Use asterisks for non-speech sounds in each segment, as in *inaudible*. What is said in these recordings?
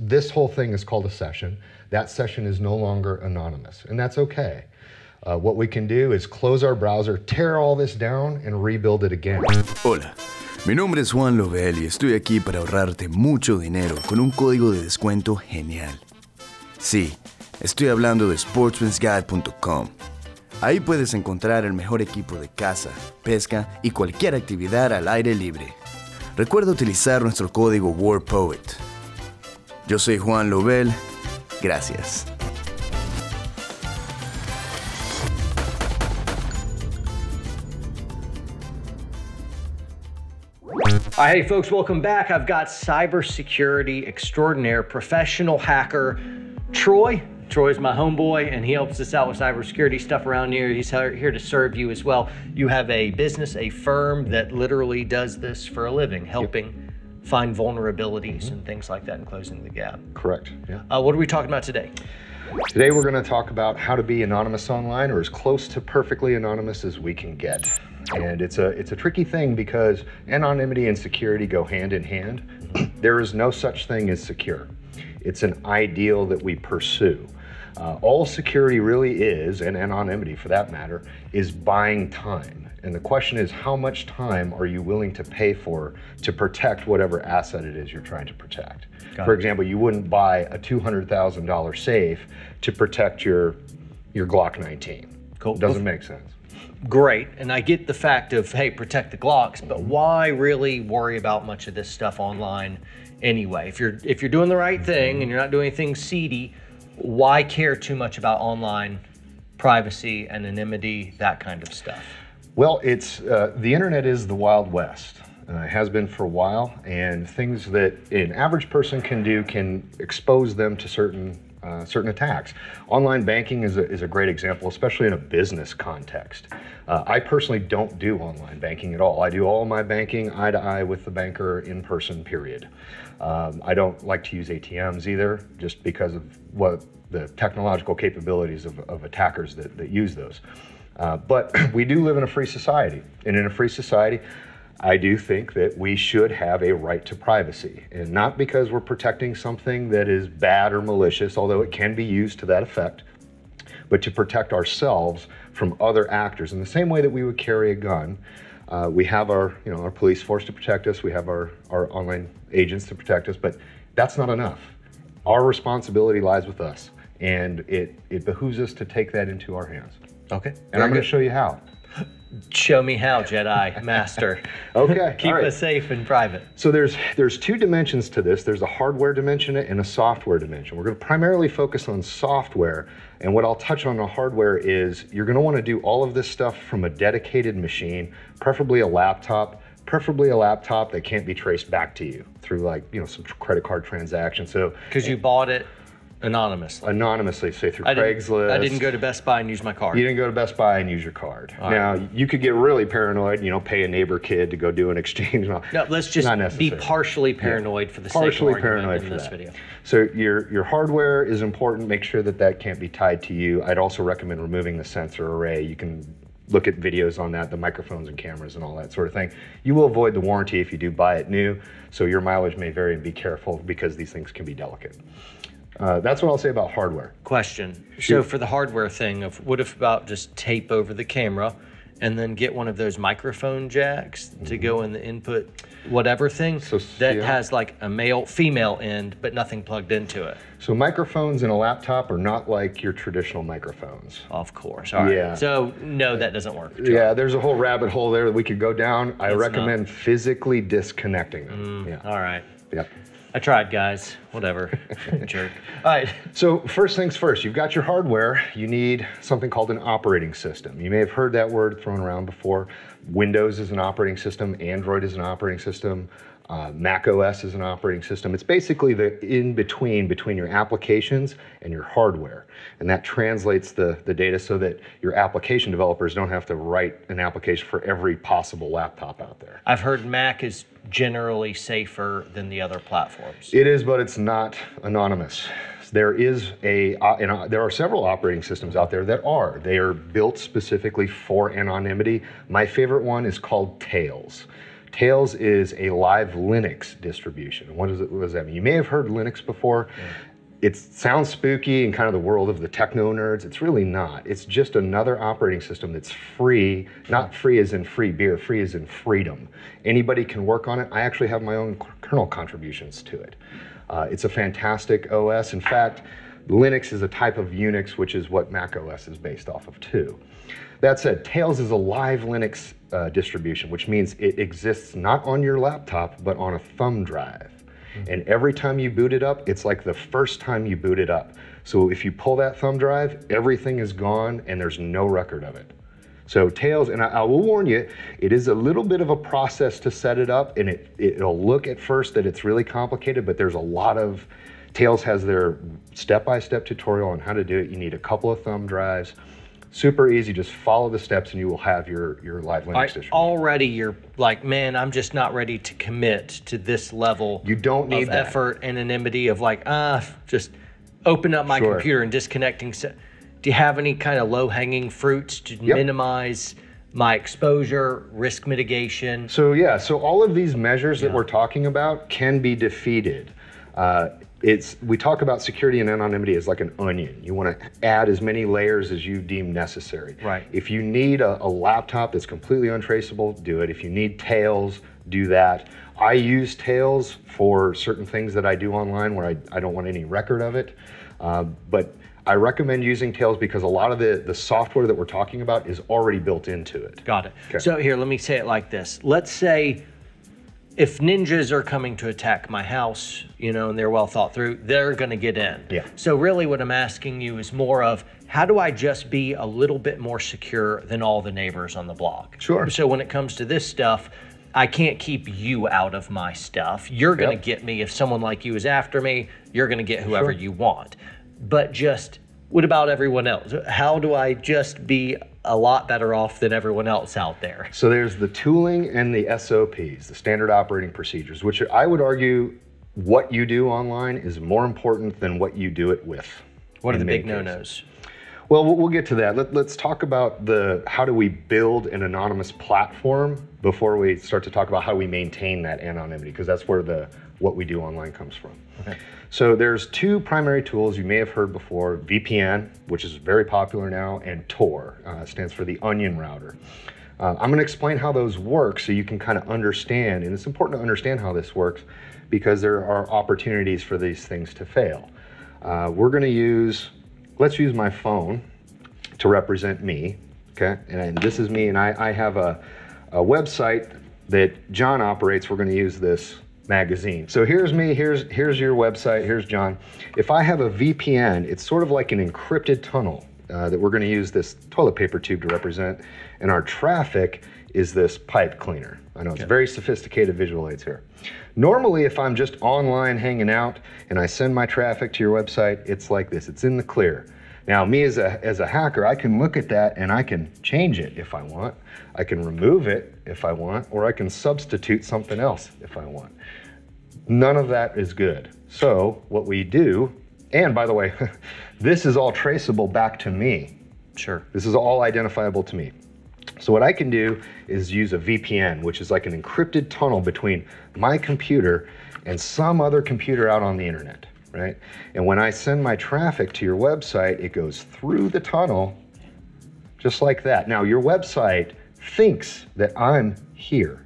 this whole thing is called a session. That session is no longer anonymous, and that's okay. Uh, what we can do is close our browser, tear all this down, and rebuild it again. Hola, mi nombre es Juan Lovell y estoy aquí para ahorrarte mucho dinero con un código de descuento genial. Sí, estoy hablando de sportsmansguide.com. Ahí puedes encontrar el mejor equipo de caza, pesca y cualquier actividad al aire libre. Recuerda utilizar nuestro código WARPOET. Yo soy Juan Lovell. Gracias. Right, hey folks, welcome back. I've got cybersecurity extraordinaire professional hacker Troy. Troy's my homeboy, and he helps us out with cybersecurity stuff around here. He's here to serve you as well. You have a business, a firm that literally does this for a living, helping yep. Find vulnerabilities mm-hmm. and things like that and closing the gap. Correct. Yeah. Uh, what are we talking about today? Today we're going to talk about how to be anonymous online or as close to perfectly anonymous as we can get. And it's a it's a tricky thing because anonymity and security go hand in hand. *clears throat* there is no such thing as secure. It's an ideal that we pursue. Uh, all security really is, and anonymity for that matter, is buying time. And the question is, how much time are you willing to pay for to protect whatever asset it is you're trying to protect? Got for it. example, you wouldn't buy a $200,000 safe to protect your, your Glock 19. Cool. Doesn't make sense great. And I get the fact of, hey, protect the Glocks, but why really worry about much of this stuff online anyway? If you're if you're doing the right thing and you're not doing anything seedy, why care too much about online privacy, anonymity, that kind of stuff? Well, it's uh, the internet is the wild west. Uh, has been for a while, and things that an average person can do can expose them to certain uh, certain attacks. Online banking is a, is a great example, especially in a business context. Uh, I personally don't do online banking at all. I do all my banking eye to eye with the banker in person, period. Um, I don't like to use ATMs either, just because of what the technological capabilities of, of attackers that, that use those. Uh, but *clears throat* we do live in a free society, and in a free society, I do think that we should have a right to privacy, and not because we're protecting something that is bad or malicious, although it can be used to that effect, but to protect ourselves from other actors. In the same way that we would carry a gun, uh, we have our, you know, our police force to protect us, we have our, our online agents to protect us, but that's not enough. Our responsibility lies with us, and it, it behooves us to take that into our hands. Okay. And I'm going to show you how. Show me how, Jedi *laughs* Master. okay. *laughs* Keep right. us safe and private. So there's there's two dimensions to this. There's a hardware dimension and a software dimension. We're going to primarily focus on software, and what I'll touch on the hardware is you're going to want to do all of this stuff from a dedicated machine, preferably a laptop, preferably a laptop that can't be traced back to you through like you know some credit card transaction. So because you bought it Anonymously. Anonymously, say through I Craigslist. I didn't go to Best Buy and use my card. You didn't go to Best Buy and use your card. All now, right. you could get really paranoid, you know, pay a neighbor kid to go do an exchange. No, let's just be partially paranoid yeah. for the partially sake of paranoid in for this that. video. So your, your hardware is important. Make sure that that can't be tied to you. I'd also recommend removing the sensor array. You can look at videos on that, the microphones and cameras and all that sort of thing. You will avoid the warranty if you do buy it new, so your mileage may vary and be careful because these things can be delicate. Uh, that's what I'll say about hardware. Question. So for the hardware thing, of what if about just tape over the camera and then get one of those microphone jacks mm-hmm. to go in the input whatever thing so, that yeah. has like a male female end but nothing plugged into it. So microphones in a laptop are not like your traditional microphones. Of course. All right. Yeah. So no, that doesn't work. Yeah, there's a whole rabbit hole there that we could go down. I recommend not. physically disconnecting them. Mm, yeah. All right. Yep. I tried, guys. Whatever. *laughs* Jerk. All right. So, first things first, you've got your hardware. You need something called an operating system. You may have heard that word thrown around before. Windows is an operating system, Android is an operating system, uh, Mac OS is an operating system. It's basically the in between between your applications and your hardware. And that translates the, the data so that your application developers don't have to write an application for every possible laptop out there. I've heard Mac is generally safer than the other platforms. It is, but it's not anonymous. There is a, uh, uh, there are several operating systems out there that are. They are built specifically for anonymity. My favorite one is called Tails. Tails is a live Linux distribution. What, is it, what does that mean? You may have heard Linux before. It sounds spooky in kind of the world of the techno nerds. It's really not. It's just another operating system that's free, not free as in free beer, free as in freedom. Anybody can work on it. I actually have my own kernel contributions to it. Uh, it's a fantastic OS. In fact, Linux is a type of Unix, which is what Mac OS is based off of too. That said, Tails is a live Linux uh, distribution, which means it exists not on your laptop, but on a thumb drive. And every time you boot it up, it's like the first time you boot it up. So if you pull that thumb drive, everything is gone and there's no record of it. So Tails, and I, I will warn you, it is a little bit of a process to set it up, and it it'll look at first that it's really complicated, but there's a lot of Tails has their step-by-step tutorial on how to do it. You need a couple of thumb drives. Super easy. Just follow the steps, and you will have your your live Linux distribution. already you're like, man, I'm just not ready to commit to this level You don't need of that. effort, anonymity of like, ah, just open up my Sure. computer and disconnecting. Do you have any kind of low hanging fruits to minimize my exposure, risk mitigation? So yeah, so all of these measures that we're talking about can be defeated. Uh, it's we talk about security and anonymity as like an onion. You want to add as many layers as you deem necessary. Right. If you need a, a laptop that's completely untraceable, do it. If you need Tails, do that. I use Tails for certain things that I do online where I, I don't want any record of it. Uh, but I recommend using Tails because a lot of the, the software that we're talking about is already built into it. Got it. Okay. So here, let me say it like this. Let's say if ninjas are coming to attack my house, you know, and they're well thought through, they're going to get in. Yeah. So really what I'm asking you is more of how do I just be a little bit more secure than all the neighbors on the block? Sure. So when it comes to this stuff, I can't keep you out of my stuff. You're going to Yep. get me if someone like you is after me, you're going to get whoever Sure. you want. But just what about everyone else? How do I just be a lot better off than everyone else out there? So there's the tooling and the SOPs, the standard operating procedures, which I would argue what you do online is more important than what you do it with. What are the big no-nos? Well, we'll we'll get to that. Let, let's talk about the how do we build an anonymous platform before we start to talk about how we maintain that anonymity, because that's where the what we do online comes from. Okay. So there's two primary tools you may have heard before: VPN, which is very popular now, and Tor, uh, stands for the Onion Router. Uh, I'm going to explain how those work so you can kind of understand, and it's important to understand how this works because there are opportunities for these things to fail. Uh, we're going to use, let's use my phone to represent me, okay? And this is me, and I, I have a, a website that John operates. We're going to use this magazine. So here's me, here's, here's your website, here's John. If I have a VPN, it's sort of like an encrypted tunnel uh, that we're going to use this toilet paper tube to represent, and our traffic is this pipe cleaner. I know it's very sophisticated visual aids here. Normally, if I'm just online hanging out and I send my traffic to your website, it's like this. It's in the clear. Now, me as a, as a hacker, I can look at that and I can change it if I want. I can remove it if I want, or I can substitute something else if I want. None of that is good. So, what we do, and by the way, *laughs* this is all traceable back to me. Sure. This is all identifiable to me. So what I can do is use a VPN, which is like an encrypted tunnel between my computer and some other computer out on the internet, right? And when I send my traffic to your website, it goes through the tunnel just like that. Now, your website thinks that I'm here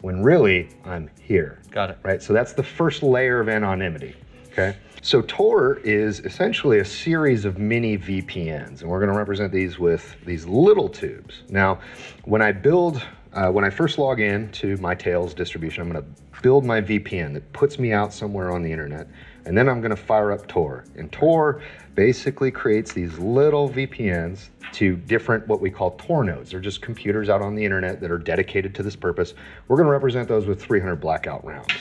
when really I'm here Got it. right? So that's the first layer of anonymity, okay? So Tor is essentially a series of mini VPNs, and we're going to represent these with these little tubes. Now, when I build, uh, when I first log in to my Tails distribution, I'm going to build my VPN that puts me out somewhere on the internet, and then I'm going to fire up Tor. And Tor basically creates these little VPNs to different what we call Tor nodes. They're just computers out on the internet that are dedicated to this purpose. We're going to represent those with 300 blackout rounds.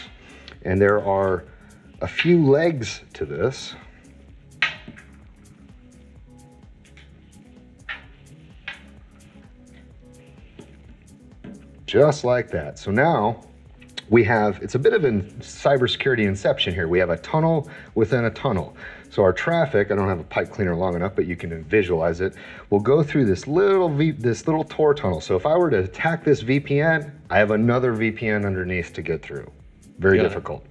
And there are a few legs to this. Just like that. So now we have, it's a bit of a cybersecurity inception here. We have a tunnel within a tunnel. So our traffic, I don't have a pipe cleaner long enough, but you can visualize it, will go through this little v, this little Tor tunnel. So if I were to attack this VPN, I have another VPN underneath to get through. Very Got it. difficult.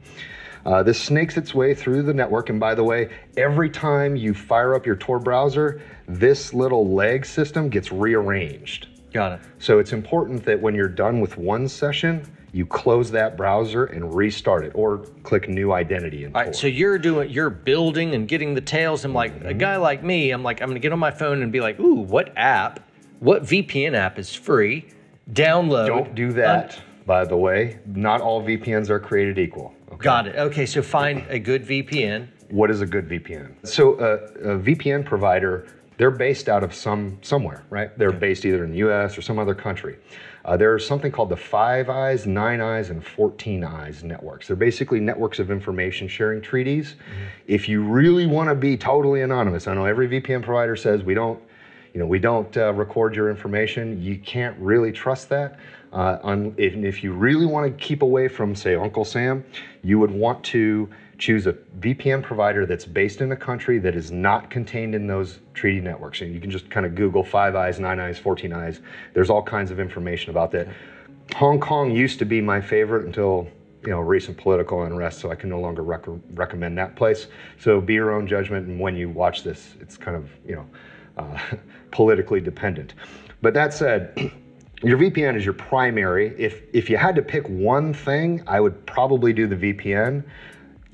Uh, this snakes its way through the network, and by the way, every time you fire up your Tor browser, this little leg system gets rearranged. Got it. So it's important that when you're done with one session, you close that browser and restart it, or click New Identity in All Tor. so you're doing, you're building and getting the tails. I'm like a guy like me. I'm like, I'm gonna get on my phone and be like, ooh, what app, what VPN app is free? Download. Don't do that, by the way. Not all VPNs are created equal. Okay? Got it. Okay, so find a good VPN. What is a good VPN? So uh, a VPN provider, they're based out of some somewhere, right? They're based either in the U.S. or some other country. Uh, there's something called the Five Eyes, Nine Eyes, and 14 Eyes networks. They're basically networks of information sharing treaties. If you really want to be totally anonymous, I know every VPN provider says we don't, you know, we don't uh, record your information. You can't really trust that. Uh, on, if, if you really want to keep away from, say, Uncle Sam, you would want to choose a VPN provider that's based in a country that is not contained in those treaty networks. And you can just kind of Google Five Eyes, Nine Eyes, 14 Eyes. There's all kinds of information about that. Hong Kong used to be my favorite until you know recent political unrest, so I can no longer rec- recommend that place. So be your own judgment, and when you watch this, it's kind of you know *laughs* uh, politically dependent. But that said. *clears throat* Your VPN is your primary. If if you had to pick one thing, I would probably do the VPN.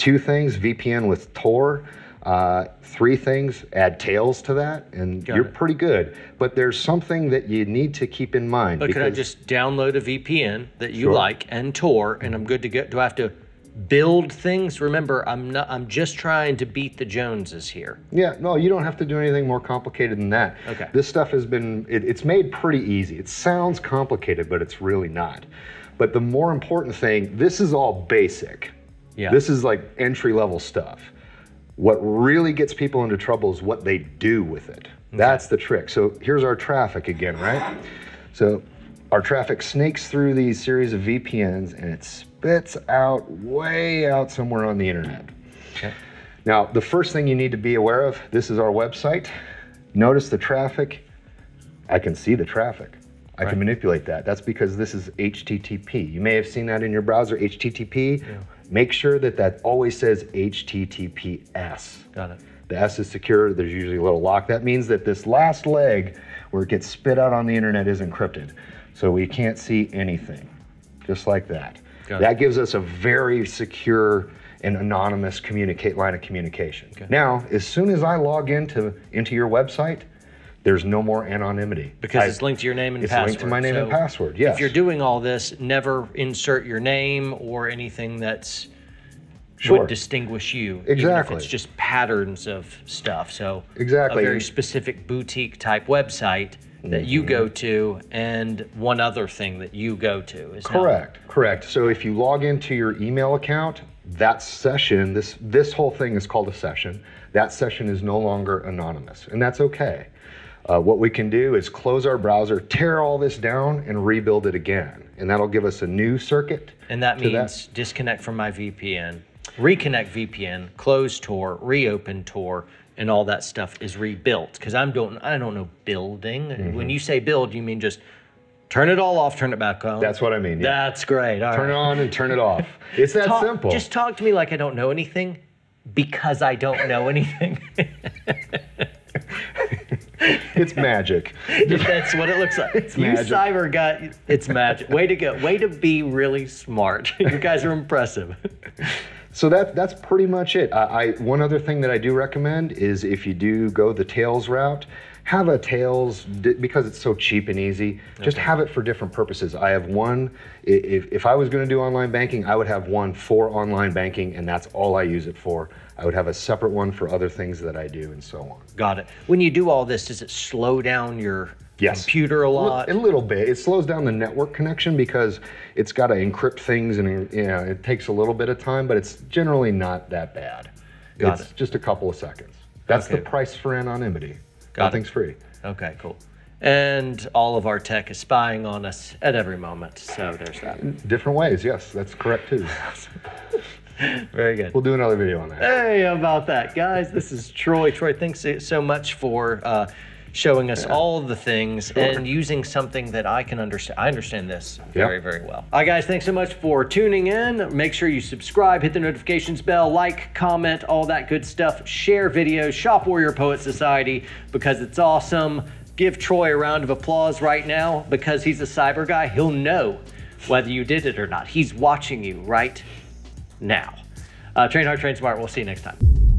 Two things: VPN with Tor. Uh, three things: add Tails to that, and Got you're it. pretty good. But there's something that you need to keep in mind. But could I just download a VPN that you Sure. like and Tor, and I'm good to go? Do I have to build things? Remember, I'm not. I'm just trying to beat the Joneses here. Yeah, no, you don't have to do anything more complicated than that. Okay. This stuff has been, it, it's made pretty easy. It sounds complicated, but it's really not. But the more important thing, this is all basic. Yeah. This is like entry level stuff. What really gets people into trouble is what they do with it. Mm-hmm. That's the trick. So here's our traffic again, right? So our traffic snakes through these series of VPNs and it spits out way out somewhere on the internet. Okay. Now, the first thing you need to be aware of this is our website. Notice the traffic. I can see the traffic. I Right. can manipulate that. That's because this is HTTP. You may have seen that in your browser, HTTP. Make sure that that always says HTTPS. Got it. The S is secure. There's usually a little lock. That means that this last leg where it gets spit out on the internet is encrypted. So we can't see anything. Just like that. Got it. that gives us a very secure and anonymous communicate line of communication. Now, as soon as I log into into your website, there's no more anonymity. Because I- it's linked to your name and it's password. linked to my name and password, yes. If you're doing all this, never insert your name or anything that's Sure. would distinguish you. even if Exactly. it's just patterns of stuff. So Exactly. a very specific boutique type website that you go Mm-hmm. to and one other thing that you go to is Correct, correct. So if you log into your email account, that session, this this whole thing is called a session. That session is no longer anonymous, and that's okay. Uh, what we can do is close our browser, tear all this down, and rebuild it again, and that'll give us a new circuit. And that means disconnect from my VPN, reconnect VPN, close Tor, reopen Tor, and all that stuff is rebuilt. Because I'm don't I don't know building. Mm-hmm. When you say build, you mean just turn it all off, turn it back on. That's what I mean. Yeah. That's great. All Turn it on and turn it off. *laughs* It's that Talk- simple. Just talk to me like I don't know anything, because I don't know anything. *laughs* it's magic. *laughs* That's what it looks like. you magic. cyber guy, it's magic. Way to go. Way to be really smart. *laughs* you guys are impressive. So that that's pretty much it. I, I one other thing that I do recommend is if you do go the Tails route, have a Tails because it's so cheap and easy. Just have it for different purposes. I have one. If if I was going to do online banking, I would have one for online banking, and that's all I use it for. I would have a separate one for other things that I do, and so on. Got it. When you do all this, does it slow down your Yes. computer a lot? A little bit. It slows down the network connection because it's got to encrypt things, and you know, it takes a little bit of time, but it's generally not that bad. Got it's it. just a couple of seconds. That's Okay. the price for anonymity. Got it. Nothing's free. Okay, cool. and all of our tech is spying on us at every moment. So there's that. Different ways, yes, that's correct too. *laughs* *laughs* Very good. We'll do another video on that. Hey, about that, guys? This is Troy. Troy, thanks so much for uh, showing us all of the things and using something that I can understand. I understand this very, Yep. very well. All right, guys, thanks so much for tuning in. Make sure you subscribe, hit the notifications bell, like, comment, all that good stuff. Share videos, shop Warrior Poet Society because it's awesome. Give Troy a round of applause right now because he's a cyber guy. He'll know whether you did it or not. He's watching you right now. Uh, train hard, train smart. We'll see you next time.